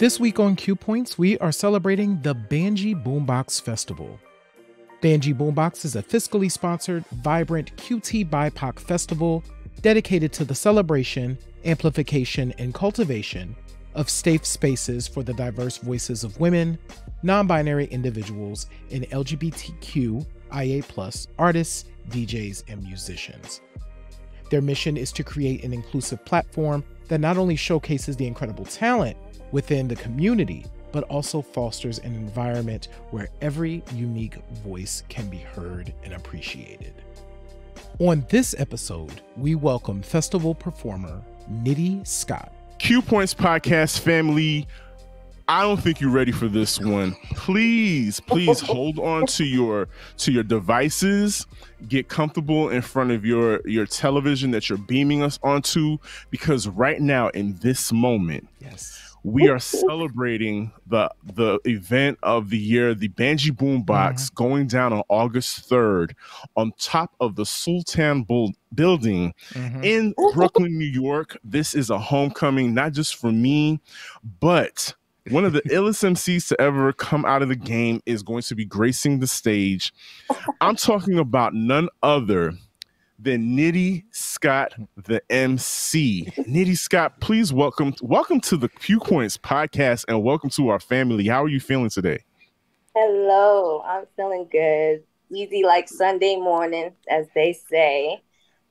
This week on Queue Points, we are celebrating the Banjee Boombox Festival. Banjee Boombox is a fiscally sponsored, vibrant QT BIPOC festival dedicated to the celebration, amplification, and cultivation of safe spaces for the diverse voices of women, non binary individuals, and LGBTQIA artists, DJs, and musicians. Their mission is to create an inclusive platform that not only showcases the incredible talent within the community, but also fosters an environment where every unique voice can be heard and appreciated. On this episode, we welcome festival performer Nitty Scott. Queue Points Podcast family, I don't think you're ready for this one. Please, please hold on to your to your devices. Get comfortable in front of your your television that you're beaming us onto because right now in this moment, yes we are celebrating the the event of the year, the Banjee Boombox, mm-hmm. going down on August 3rd on top of the Sultan Bull building mm-hmm. in Brooklyn, New York. This is a homecoming, not just for me, but one of the illest MCs to ever come out of the game is going to be gracing the stage. I'm talking about none other than Nitty Scott, the MC. Nitty Scott, please welcome welcome to the Queue Points podcast and welcome to our family. How are you feeling today? Hello, I'm feeling good. Easy like Sunday morning, as they say.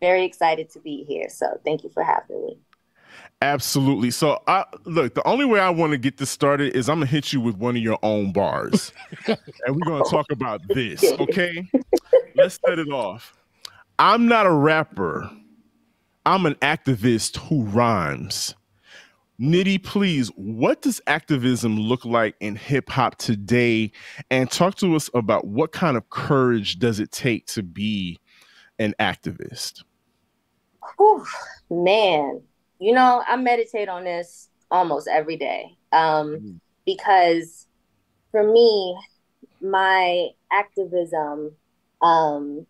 Very excited to be here. So thank you for having me. Absolutely. So, I, look, the only way I want to get this started is I'm gonna hit you with one of your own bars, and we're gonna talk about this. Okay, let's set it off. I'm not a rapper. I'm an activist who rhymes. Nitty, please, what does activism look like in hip hop today? And talk to us about what kind of courage does it take to be an activist? Whew, man, you know, I meditate on this almost every day um, mm-hmm. because for me, my activism um,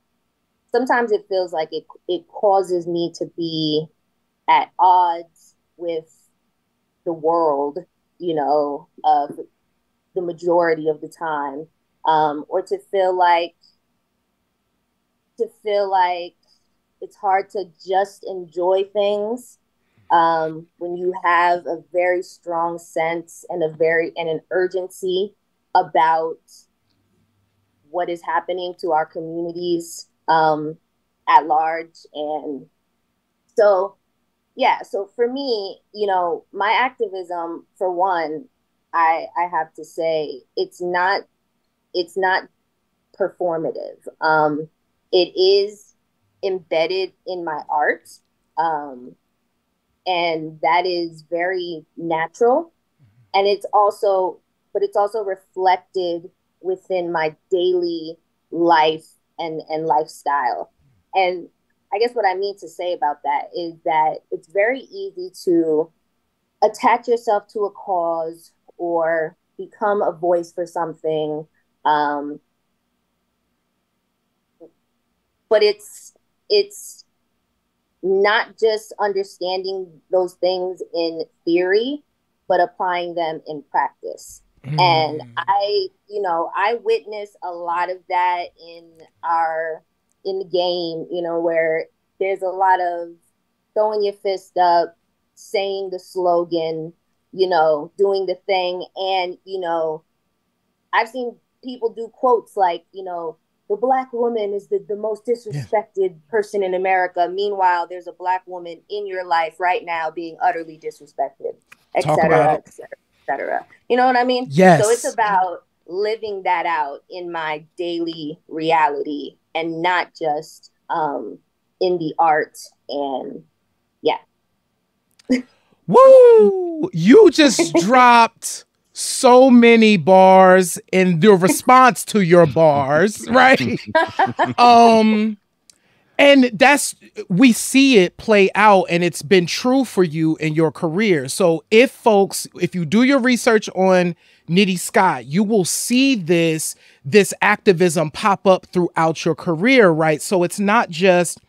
sometimes it feels like it it causes me to be at odds with the world, you know, of the majority of the time, um, or to feel like to feel like it's hard to just enjoy things um, when you have a very strong sense and a very and an urgency about what is happening to our communities um, at large. And so, yeah, so for me, you know, my activism, for one, I, I have to say, it's not, it's not performative. Um, it is embedded in my art. Um, and that is very natural. And it's also, but it's also reflected within my daily life and and lifestyle. And I guess what I mean to say about that is that it's very easy to attach yourself to a cause or become a voice for something. Um, but it's it's not just understanding those things in theory, but applying them in practice. Mm. And I, you know, I witnessed a lot of that in our in the game, you know, where there's a lot of throwing your fist up, saying the slogan, you know, doing the thing. And, you know, I've seen people do quotes like, you know, the black woman is the, the most disrespected yeah. person in America. Meanwhile, there's a black woman in your life right now being utterly disrespected, etc., etc etc. You know what I mean? Yes. So it's about living that out in my daily reality and not just um, in the art and yeah. Woo! You just dropped so many bars in your response to your bars, right? um and that's we see it play out and it's been true for you in your career so if folks if you do your research on nitty scott you will see this this activism pop up throughout your career right so it's not just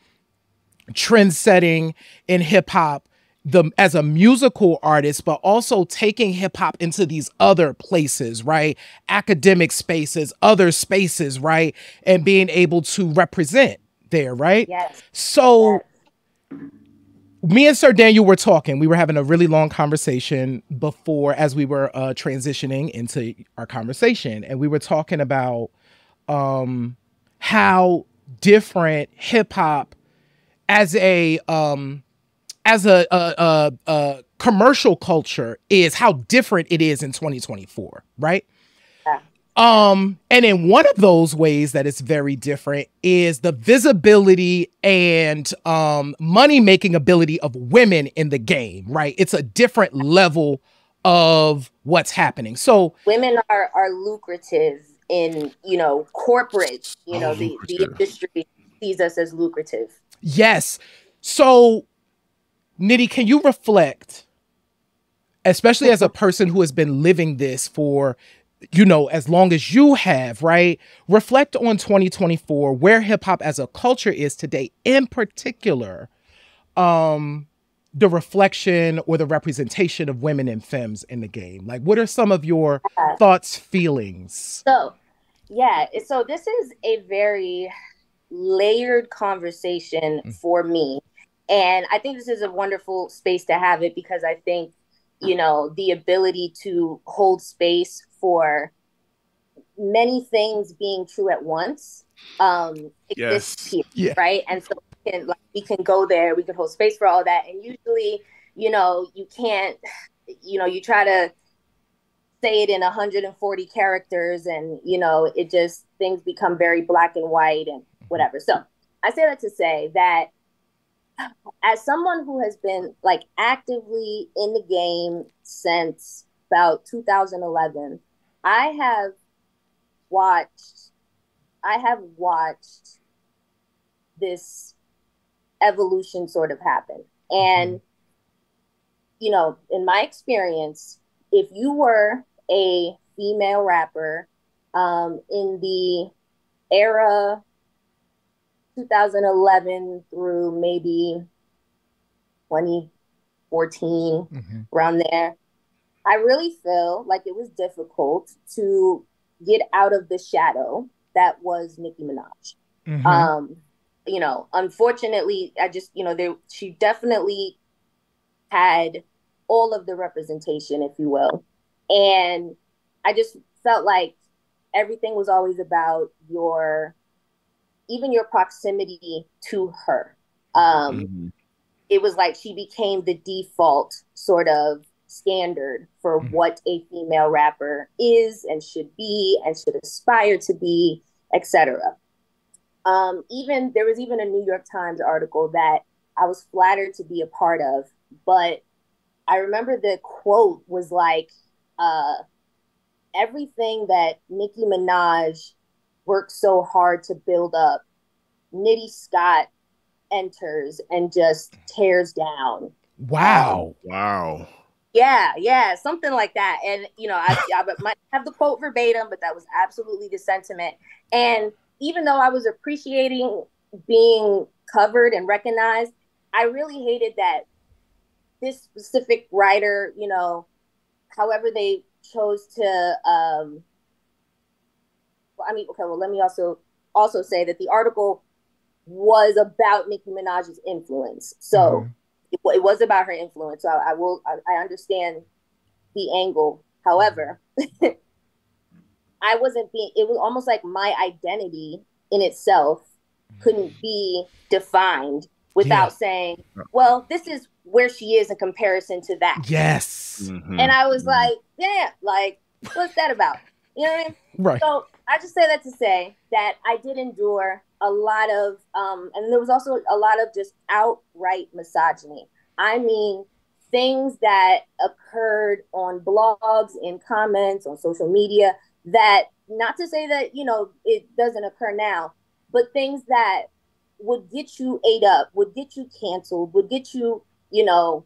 trend setting in hip-hop the as a musical artist, but also taking hip hop into these other places, right? Academic spaces, other spaces, right? And being able to represent there, right? Yes. So yes. me and Sir Daniel were talking. We were having a really long conversation before as we were uh transitioning into our conversation. And we were talking about um how different hip hop as a um as a, a, a, a commercial culture is how different it is in 2024, right? Um, and in one of those ways that is very different is the visibility and um money making ability of women in the game, right? It's a different level of what's happening. So women are are lucrative in, you know, corporate, you oh, know, the, the industry sees us as lucrative. Yes. So Nitty, can you reflect, especially as a person who has been living this for, you know, as long as you have, right? Reflect on 2024, where hip hop as a culture is today, in particular, um, the reflection or the representation of women and femmes in the game. Like, what are some of your thoughts, feelings? So, yeah, so this is a very layered conversation mm. for me and I think this is a wonderful space to have it because I think, you know, the ability to hold space for many things being true at once um exists yes. here, yeah. right? And so we can like we can go there, we can hold space for all that. And usually, you know, you can't, you know, you try to say it in 140 characters and you know it just things become very black and white and whatever so i say that to say that as someone who has been like actively in the game since about 2011, I have watched I have watched this evolution sort of happen. And mm-hmm. you know, in my experience, if you were a female rapper um, in the era 2011 through maybe 2014, mm-hmm. around there, I really feel like it was difficult to get out of the shadow that was Nicki Minaj. Mm-hmm. Um, you know, unfortunately, I just, you know, there she definitely had all of the representation, if you will. And I just felt like everything was always about your even your proximity to her. Um, mm-hmm. It was like she became the default sort of standard for mm-hmm. what a female rapper is and should be and should aspire to be, etc. Um, even there was even a New York Times article that I was flattered to be a part of, but I remember the quote was like, uh, everything that Nicki Minaj worked so hard to build up, Nitty Scott enters and just tears down. Wow. Um, wow. Yeah, yeah, something like that. And you know, I, I might have the quote verbatim, but that was absolutely the sentiment. And even though I was appreciating being covered and recognized, I really hated that this specific writer, you know, however they chose to um I mean, okay, well, let me also also say that the article was about Nicki Minaj's influence. So mm-hmm. It, it, was about her influence. So I, I will, I, I, understand the angle. However, I wasn't being, it was almost like my identity in itself couldn't be defined without yeah. saying, well, this is where she is in comparison to that. Yes. Mm-hmm. And I was mm-hmm. like, yeah, like, what's that about? You know what I mean? Right. So I just say that to say that I did endure a lot of, um, and there was also a lot of just outright misogyny. I mean, things that occurred on blogs, in comments, on social media that, not to say that, you know, it doesn't occur now, but things that would get you ate up, would get you canceled, would get you, you know,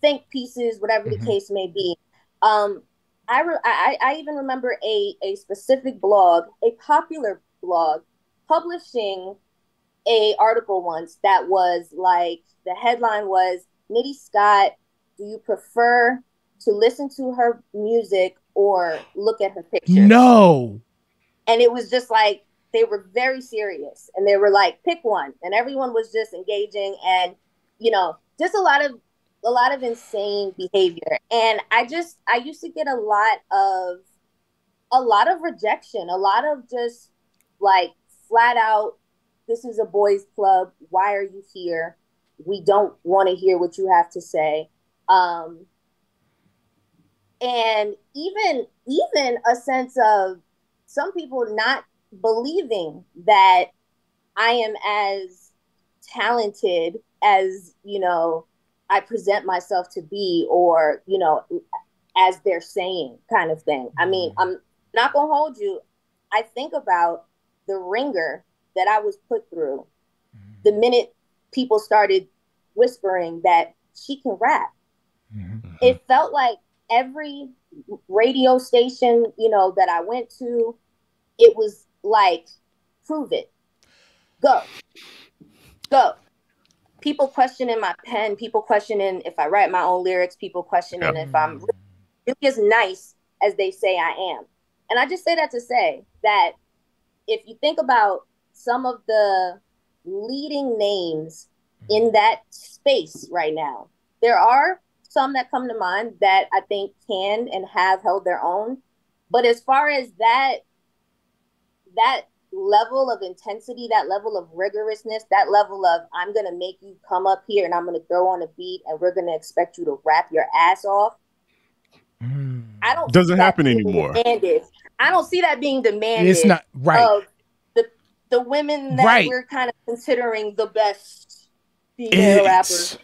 think pieces, whatever mm-hmm. the case may be. Um, I, re- I, I even remember a, a specific blog, a popular blog, publishing a article once that was like the headline was Nitty Scott, do you prefer to listen to her music or look at her pictures? No. And it was just like they were very serious and they were like, pick one. And everyone was just engaging and, you know, just a lot of a lot of insane behavior. And I just I used to get a lot of a lot of rejection, a lot of just like flat out, this is a boys' club. Why are you here? We don't want to hear what you have to say. Um, and even even a sense of some people not believing that I am as talented as you know I present myself to be, or you know, as they're saying, kind of thing. I mean, mm-hmm. I'm not gonna hold you. I think about the wringer that I was put through mm-hmm. the minute people started whispering that she can rap. Mm-hmm. It felt like every radio station, you know, that I went to, it was like, prove it. Go. Go. People questioning my pen, people questioning if I write my own lyrics, people questioning yep. if I'm really as nice as they say I am. And I just say that to say that if you think about some of the leading names in that space right now, there are some that come to mind that I think can and have held their own. But as far as that that level of intensity, that level of rigorousness, that level of I'm gonna make you come up here and I'm gonna throw on a beat and we're gonna expect you to rap your ass off. Mm. I don't doesn't happen anymore. Demanded. I don't see that being demanded. It's not right. the the women that right. we're kind of considering the best female rappers.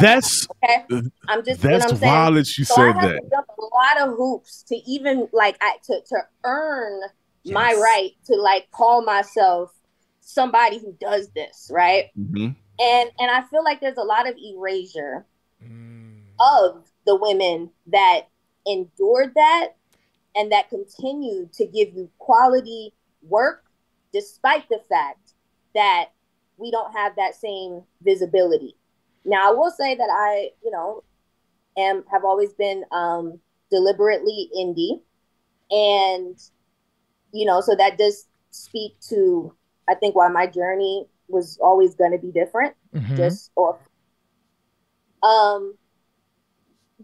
that's okay. I'm just that's I'm wild that you so said that. a lot of hoops to even like I, to to earn yes. my right to like call myself somebody who does this, right? Mm-hmm. And and I feel like there's a lot of erasure mm. of the women that endured that and that continued to give you quality work despite the fact that we don't have that same visibility. Now, I will say that I, you know, am have always been um, deliberately indie, and you know, so that does speak to I think why my journey was always going to be different, mm-hmm. just or um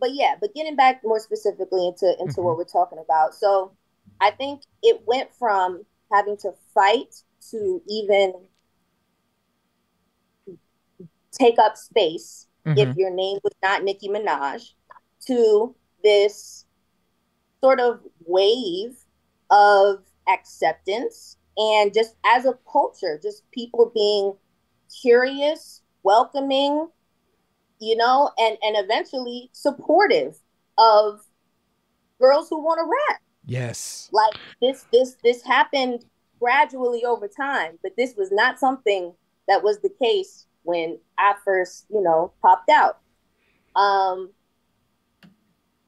but yeah, but getting back more specifically into into mm-hmm. what we're talking about. So I think it went from having to fight to even take up space mm-hmm. if your name was not Nicki Minaj to this sort of wave of acceptance and just as a culture, just people being curious, welcoming, you know, and and eventually supportive of girls who want to rap. Yes. Like this this this happened gradually over time, but this was not something that was the case when I first, you know, popped out. Um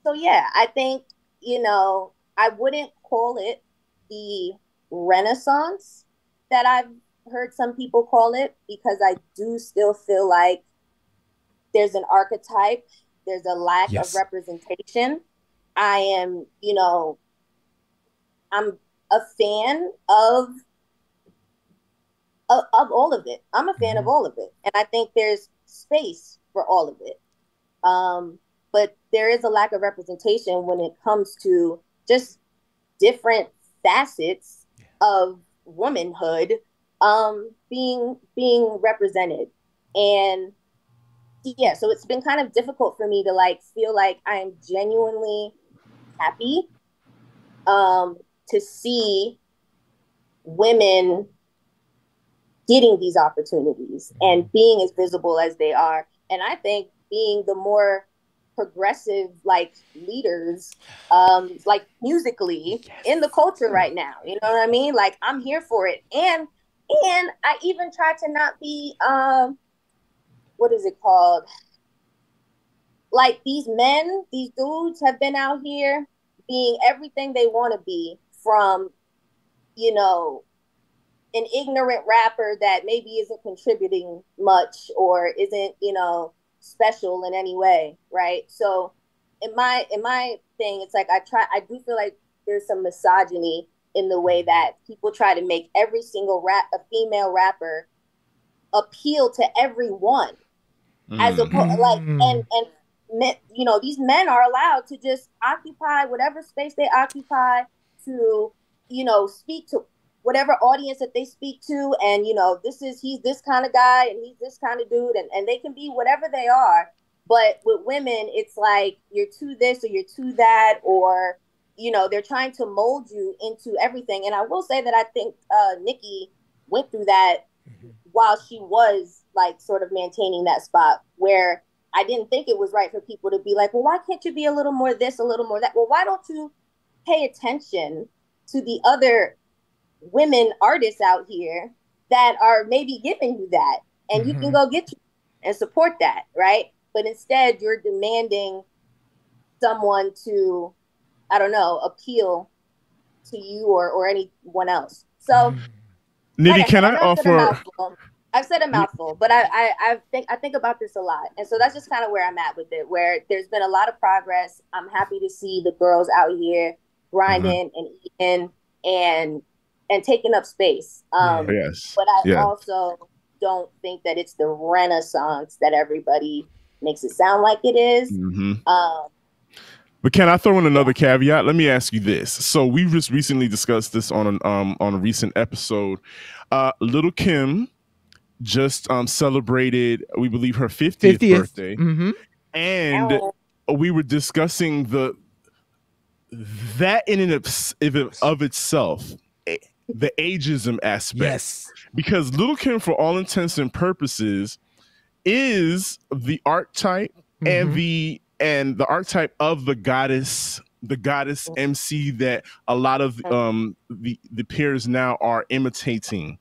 so yeah, I think, you know, I wouldn't call it the renaissance that I've heard some people call it because I do still feel like there's an archetype, there's a lack yes. of representation. I am, you know, I'm a fan of of, of all of it. I'm a fan mm-hmm. of all of it, and I think there's space for all of it. Um, but there is a lack of representation when it comes to just different facets of womanhood um, being being represented, and yeah, so it's been kind of difficult for me to like feel like I'm genuinely happy um, to see women getting these opportunities mm-hmm. and being as visible as they are. And I think being the more progressive like leaders um like musically yes. in the culture right now you know what i mean like i'm here for it and and i even try to not be um what is it called? Like these men, these dudes have been out here being everything they want to be from, you know, an ignorant rapper that maybe isn't contributing much or isn't, you know, special in any way, right? So in my in my thing, it's like I try I do feel like there's some misogyny in the way that people try to make every single rap a female rapper appeal to everyone mm. as opposed like and and men, you know these men are allowed to just occupy whatever space they occupy to you know speak to whatever audience that they speak to and you know this is he's this kind of guy and he's this kind of dude and, and they can be whatever they are but with women it's like you're to this or you're to that or you know they're trying to mold you into everything and i will say that i think uh nicki went through that mm-hmm. While she was like sort of maintaining that spot where i didn't think it was right for people to be like well why can't you be a little more this a little more that well why don't you pay attention to the other women artists out here that are maybe giving you that and mm-hmm. you can mm-hmm. go get you and support that right but instead you're demanding someone to i don't know appeal to you or or anyone else so mm. Nitty, can I, I offer I've said a mouthful, but I, I, I think I think about this a lot, and so that's just kind of where I'm at with it. Where there's been a lot of progress. I'm happy to see the girls out here grinding mm-hmm. and eating and and taking up space. Um, yes. But I yeah. also don't think that it's the renaissance that everybody makes it sound like it is. Mm-hmm. Um, but can I throw in another caveat? Let me ask you this. So we just recently discussed this on an um on a recent episode. Uh, Lil' Kim just um celebrated, we believe, her 50th, 50th. birthday, mm-hmm. and oh. we were discussing the that in and of, of itself the ageism aspect. Yes. Because Lil' Kim, for all intents and purposes, is the archetype mm-hmm. and the and the archetype of the goddess the goddess MC that a lot of um the the peers now are imitating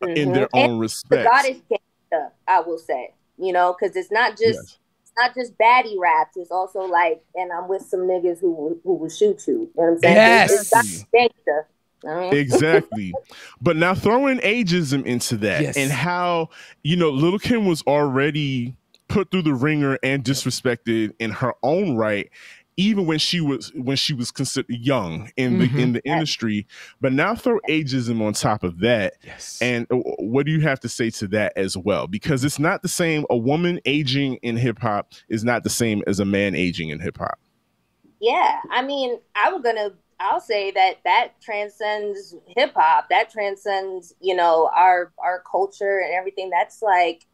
mm-hmm. in their and own respect. The goddess gangster, I will say, you know, because it's not just yes. it's not just baddie raps. It's also like, and I'm with some niggas who who will shoot you. You know what I'm saying? Yes. It's, it's gangster. exactly. But now throwing ageism into that yes. and how, you know, Lil' Kim was already put through the wringer and disrespected in her own right even when she was when she was considered young in the mm-hmm. in the industry but now throw ageism on top of that yes and what do you have to say to that as well because it's not the same a woman aging in hip hop is not the same as a man aging in hip hop yeah i mean i was gonna I'll say that that transcends hip hop. That transcends, you know, our our culture and everything. That's like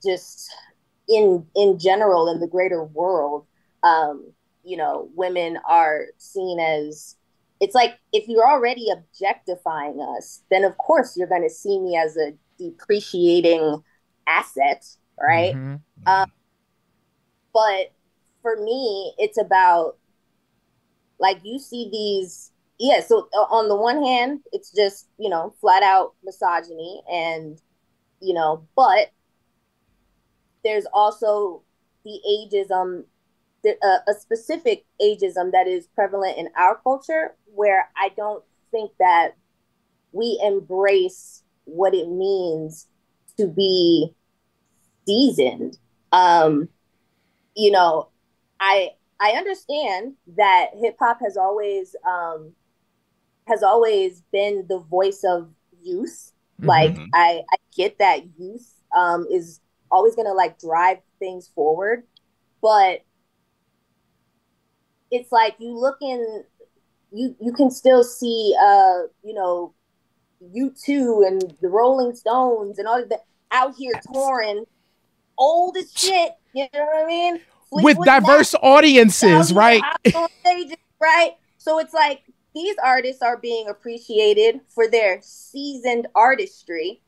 just in in general in the greater world. Um, you know, women are seen as it's like if you're already objectifying us, then of course you're going to see me as a depreciating asset, right? Mm-hmm. Um, but for me, it's about like you see these yeah so on the one hand it's just you know flat out misogyny and you know but there's also the ageism uh, a specific ageism that is prevalent in our culture where i don't think that we embrace what it means to be seasoned um you know i I understand that hip hop has always um, has always been the voice of youth. Mm-hmm. Like I, I get that youth um, is always gonna like drive things forward, but it's like you look in you you can still see uh you know U2 and the Rolling Stones and all that out here touring old as shit. You know what I mean? with diverse audiences, right? Stages, right? So it's like these artists are being appreciated for their seasoned artistry.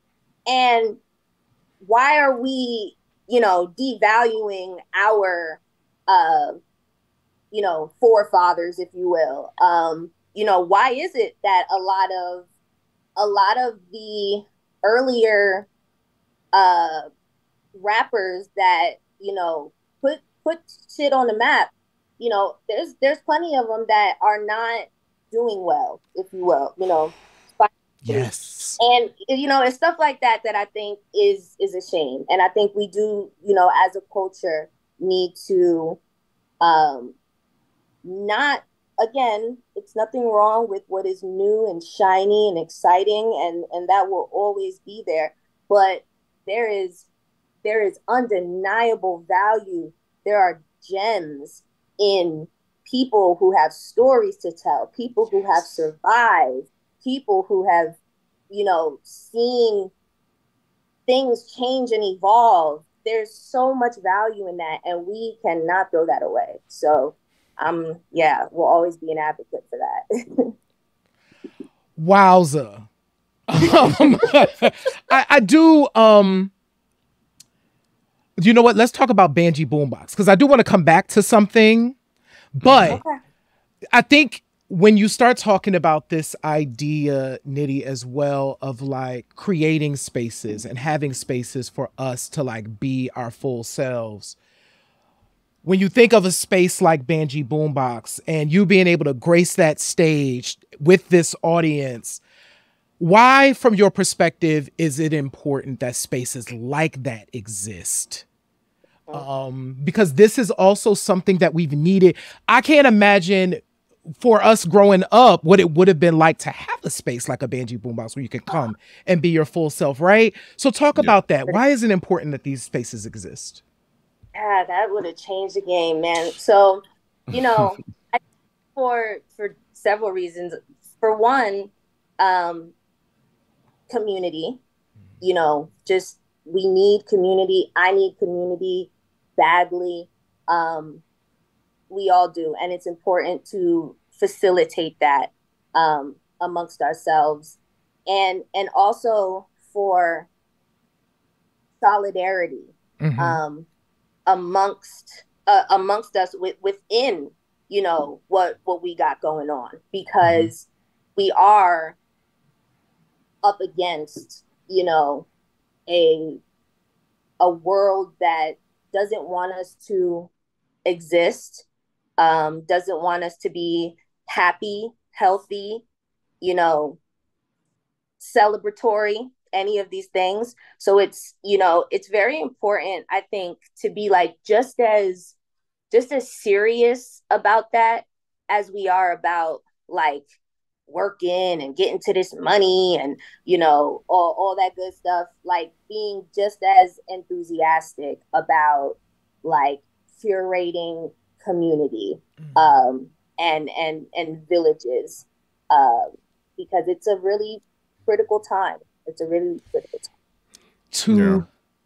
And why are we, you know, devaluing our uh you know, forefathers, if you will. Um, you know, why is it that a lot of a lot of the earlier uh rappers that, you know, put put shit on the map, you know, there's there's plenty of them that are not doing well, if you will, you know. Yes. And you know, it's stuff like that that I think is is a shame. And I think we do, you know, as a culture need to um not again, it's nothing wrong with what is new and shiny and exciting and and that will always be there, but there is there is undeniable value. There are gems in people who have stories to tell, people who have survived, people who have, you know, seen things change and evolve. There's so much value in that, and we cannot throw that away. So, um, yeah, we'll always be an advocate for that. Wowza. um, I, I do um you know what? Let's talk about Banjee Boombox because I do want to come back to something, but okay. I think when you start talking about this idea, Nitty, as well, of like creating spaces and having spaces for us to like be our full selves. When you think of a space like Banjee Boombox and you being able to grace that stage with this audience, why, from your perspective, is it important that spaces like that exist? Um, because this is also something that we've needed. I can't imagine for us growing up what it would have been like to have a space like a Banjee Boombox where you could come and be your full self, right? So talk yeah. about that. Why is it important that these spaces exist? Yeah, that would have changed the game, man. So, you know, for for several reasons. For one, um, community. You know, just we need community. I need community badly. Um, we all do, and it's important to facilitate that um, amongst ourselves, and and also for solidarity mm-hmm. um, amongst uh, amongst us with, within you know what what we got going on because mm-hmm. we are up against you know a a world that doesn't want us to exist um, doesn't want us to be happy healthy you know celebratory any of these things. So it's you know it's very important i think to be like just as just as serious about that as we are about like working and getting to this money and you know all, all that good stuff. Like being just as enthusiastic about like curating community mm-hmm. um and and and villages um because it's a really critical time it's a really critical time to yeah.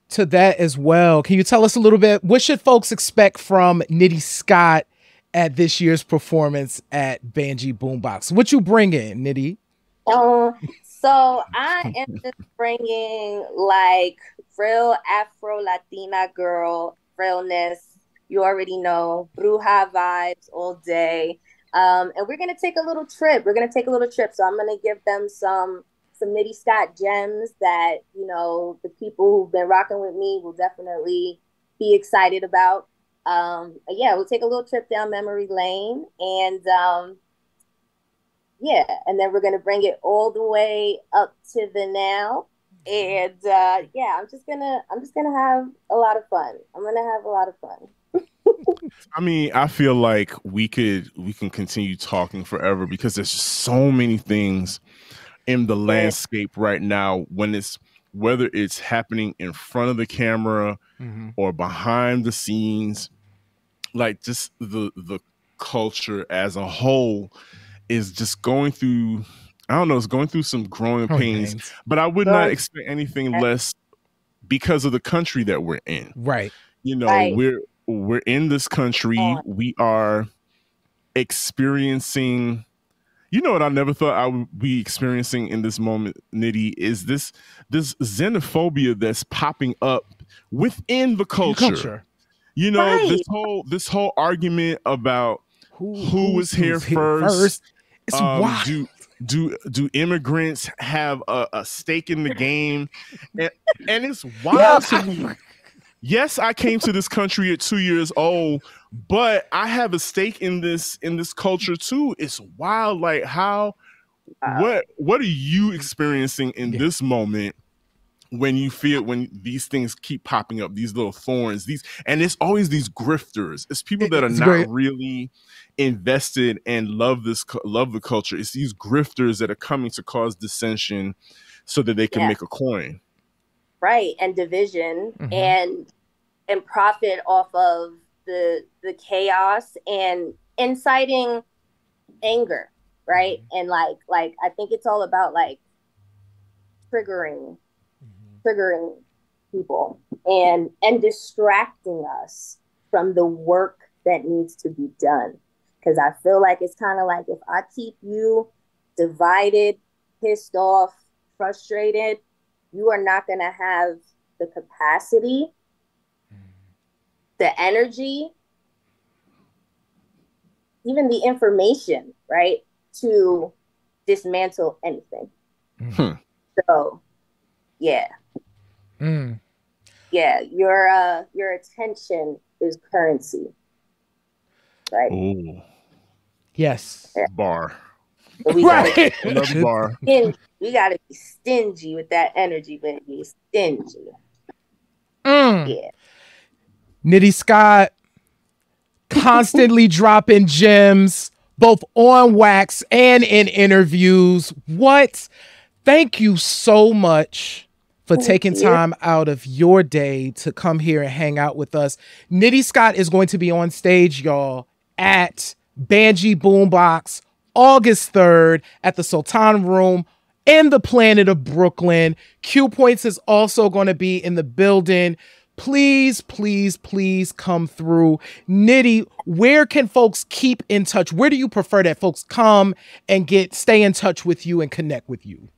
to that as well can you tell us a little bit what should folks expect from nitty scott at this year's performance at Banjee Boombox. What you bringing, Nitty? Uh, so I am just bringing like real Afro Latina girl realness. You already know bruja vibes all day. Um, and we're gonna take a little trip. We're gonna take a little trip. So I'm gonna give them some some Nitty Scott gems that you know the people who've been rocking with me will definitely be excited about um, yeah, we'll take a little trip down memory lane and um, yeah, and then we're gonna bring it all the way up to the now. And uh, yeah, I'm just gonna I'm just gonna have a lot of fun. I'm gonna have a lot of fun. I mean, I feel like we could we can continue talking forever because there's just so many things in the landscape right now when it's whether it's happening in front of the camera mm-hmm. or behind the scenes like just the the culture as a whole is just going through I don't know, it's going through some growing pains, pains. but I would not expect anything less because of the country that we're in. Right. You know, right. we're we're in this country. We are experiencing you know what I never thought I would be experiencing in this moment, Nitty, is this this xenophobia that's popping up within the culture. culture. You know, right. this whole this whole argument about who, who was here first. first. It's um, wild. Do, do do immigrants have a, a stake in the game? and, and it's wild to me. Yes, I came to this country at two years old, but I have a stake in this in this culture too. It's wild, like how Wow. What What are you experiencing in yeah. this moment when you feel when these things keep popping up, these little thorns, these and it's always these grifters. It's people that are it's not great. really invested and love this love the culture. It's these grifters that are coming to cause dissension so that they can yeah. make a coin. Right, and division mm-hmm. and and profit off of the the chaos and inciting anger, right? Mm-hmm. And like like I think it's all about like triggering triggering people and and distracting us from the work that needs to be done because i feel like it's kind of like if i keep you divided pissed off frustrated you are not going to have the capacity the energy even the information right to dismantle anything hmm. so yeah Mm. Yeah, your uh your attention is currency. Right. Ooh. Yes. Yeah. Bar. we right. Gotta, bar. we gotta be stingy with that energy, baby. Stingy. Mm. Yeah. Nitty Scott constantly dropping gems, both on wax and in interviews. What? Thank you so much for taking time out of your day to come here and hang out with us. Nitty Scott is going to be on stage, y'all, at Banjee Boombox August 3rd at the Sultan Room in the planet of Brooklyn. Queue Points is also going to be in the building. Please, please, please come through. Nitty, where can folks keep in touch? Where do you prefer that folks come and get stay in touch with you and connect with you?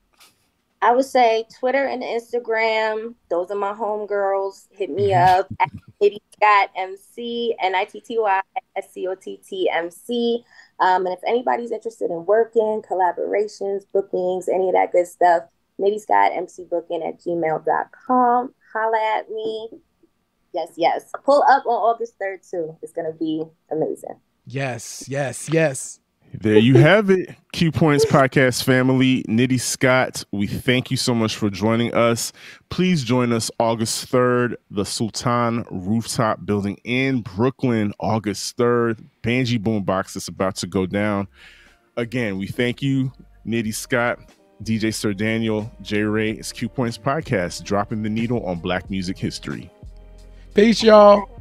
I would say Twitter and Instagram. Those are my homegirls. Hit me mm-hmm. up at Nitty Scott MC, N I T T Y S C O T T M C. Um, and if anybody's interested in working, collaborations, bookings, any of that good stuff, Nitty Scott MC booking at gmail.com. Holla at me. Yes, yes. Pull up on August 3rd, too. It's going to be amazing. Yes, yes, yes. There you have it. Queue Points Podcast family, Nitty Scott. We thank you so much for joining us. Please join us August 3rd, the Sultan Rooftop Building in Brooklyn, August 3rd. Banjee Boombox is about to go down. Again, we thank you, Nitty Scott, DJ Sir Daniel, Jay Ray. It's Q Points Podcast, dropping the needle on Black music history. Peace, y'all.